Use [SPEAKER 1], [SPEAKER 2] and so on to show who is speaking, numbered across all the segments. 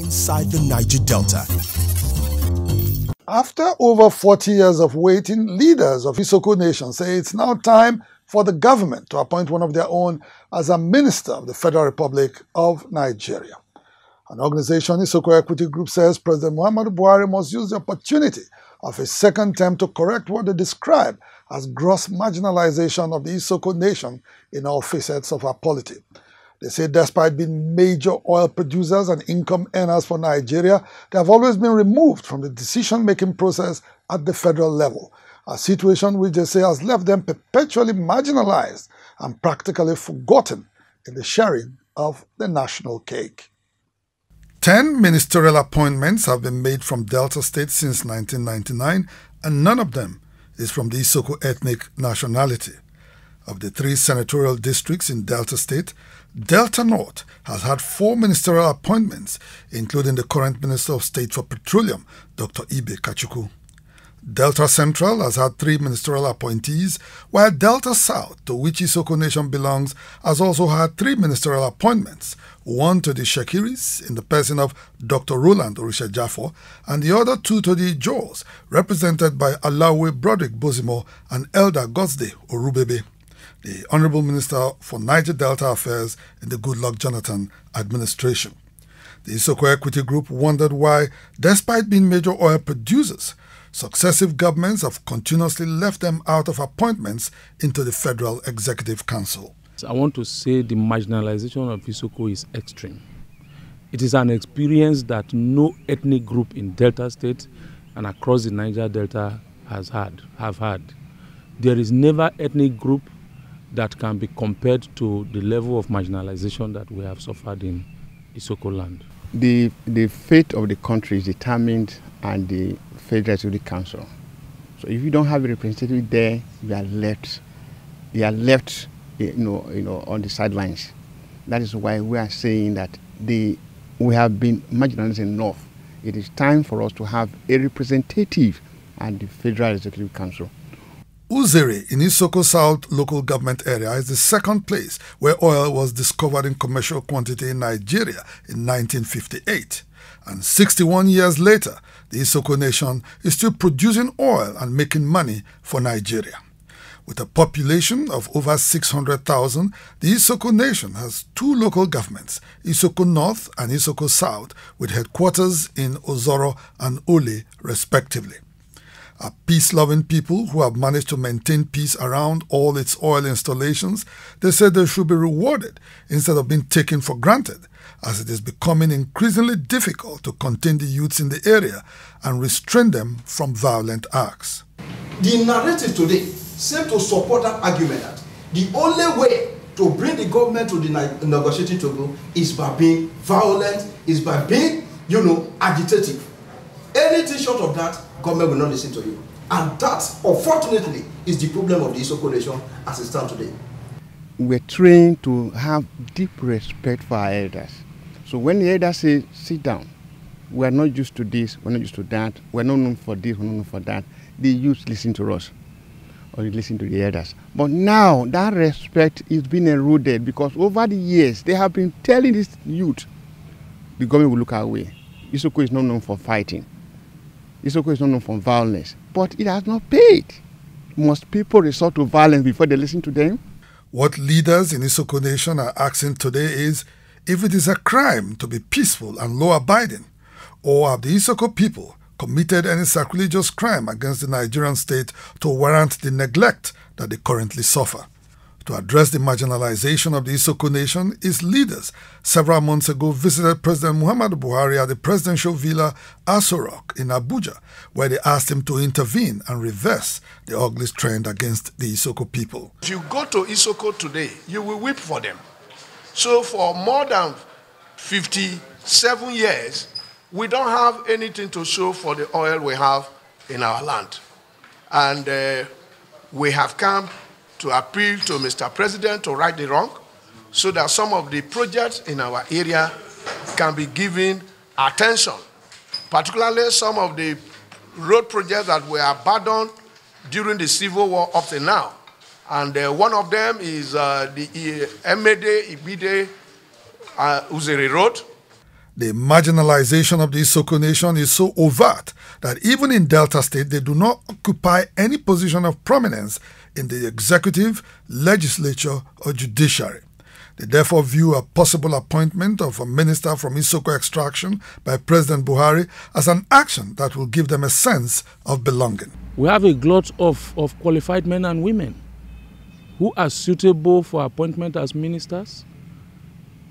[SPEAKER 1] inside the Niger Delta.
[SPEAKER 2] After over 40 years of waiting, leaders of Isoko Nation say it's now time for the government to appoint one of their own as a minister of the Federal Republic of Nigeria. An organization, Isoko Equity Group, says President Muhammadu Buhari must use the opportunity of his second term to correct what they describe as gross marginalization of the Isoko Nation in all facets of our polity. They say despite being major oil producers and income earners for Nigeria, they have always been removed from the decision-making process at the federal level, a situation which they say has left them perpetually marginalized and practically forgotten in the sharing of the national cake. Ten ministerial appointments have been made from Delta State since 1999, and none of them is from the Isoko ethnic nationality. Of the three senatorial districts in Delta State, Delta North has had four ministerial appointments, including the current Minister of State for Petroleum, Dr. Ibe Kachukwu. Delta Central has had three ministerial appointees, while Delta South, to which Isoko Nation belongs, has also had three ministerial appointments, one to the Shekiris in the person of Dr. Roland Oritsejafor, and the other two to the Ijaws, represented by Alaowei Broderick Bozimo and Elder Godsday Orubebe the Honorable Minister for Niger Delta Affairs in the Goodluck Jonathan administration. The Isoko Equity Group wondered why, despite being major oil producers, successive governments have continuously left them out of appointments into the Federal Executive Council.
[SPEAKER 3] I want to say the marginalization of Isoko is extreme. It is an experience that no ethnic group in Delta State and across the Niger Delta has had, have had. There is never ethnic group that can be compared to the level of marginalization that we have suffered in Isoko land.
[SPEAKER 4] The, the fate of the country is determined at the Federal Executive Council. So if you don't have a representative there, you are left, you are left, you know, you know, on the sidelines. That is why we are saying that the, we have been marginalized enough. It is time for us to have a representative at the Federal Executive Council.
[SPEAKER 2] Uzere in Isoko South local government area is the second place where oil was discovered in commercial quantity in Nigeria in 1958. And 61 years later, the Isoko nation is still producing oil and making money for Nigeria. With a population of over 600,000, the Isoko nation has two local governments, Isoko North and Isoko South, with headquarters in Ozoro and Oleh, respectively are peace-loving people who have managed to maintain peace around all its oil installations, they said they should be rewarded instead of being taken for granted, as it is becoming increasingly difficult to contain the youths in the area and restrain them from violent acts.
[SPEAKER 5] The narrative today seems to support that argument that the only way to bring the government to the negotiating table is by being violent, is by being, you know, agitative. Anything short of that government will not listen to you. And that, unfortunately, is the problem of the Isoko nation as it stands today.
[SPEAKER 4] We're trained to have deep respect for our elders. So when the elders say, sit down, we're not used to this, we're not used to that, we're not known for this, we're not known for that, the youth listen to us or listen to the elders. But now that respect is being eroded because over the years they have been telling this youth the government will look our way. Isoko is not known for fighting. Isoko is not known for violence, but it has not paid. Must people resort to violence before they listen to them?
[SPEAKER 2] What leaders in Isoko Nation are asking today is if it is a crime to be peaceful and law abiding, or have the Isoko people committed any sacrilegious crime against the Nigerian state to warrant the neglect that they currently suffer to address the marginalization of the Isoko nation, its leaders several months ago visited President Muhammadu Buhari at the presidential villa Aso Rock in Abuja, where they asked him to intervene and reverse the ugly trend against the Isoko people.
[SPEAKER 6] If you go to Isoko today, you will weep for them. So for more than 57 years, we don't have anything to show for the oil we have in our land. And uh, we have come to appeal to Mr. President to right the wrong so that some of the projects in our area can be given attention, particularly some of the road projects that were abandoned during the Civil War up to now. And uh, one of them is uh, the uh, Emede Igbide uh, Uzere Road.
[SPEAKER 2] The marginalization of the Isoko nation is so overt that even in Delta State, they do not occupy any position of prominence in the executive, legislature, or judiciary. They therefore view a possible appointment of a minister from Isoko extraction by President Buhari as an action that will give them a sense of belonging.
[SPEAKER 3] We have a glut of, of qualified men and women who are suitable for appointment as ministers.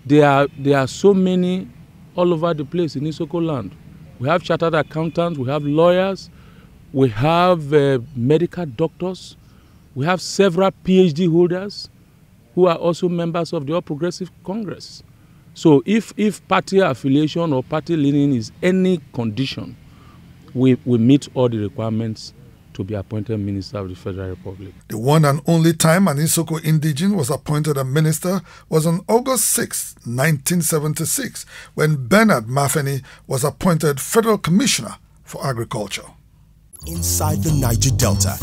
[SPEAKER 3] There are, there are so many all over the place in Isoko land. We have chartered accountants, we have lawyers, we have uh, medical doctors, we have several PhD holders who are also members of the All Progressive Congress. So if, if party affiliation or party leaning is any condition, we, we meet all the requirements to be appointed Minister of the Federal Republic.
[SPEAKER 2] The one and only time an Isoko indigene was appointed a minister was on August 6, 1976, when Bernard Mafeni was appointed Federal Commissioner for Agriculture.
[SPEAKER 1] Inside the Niger Delta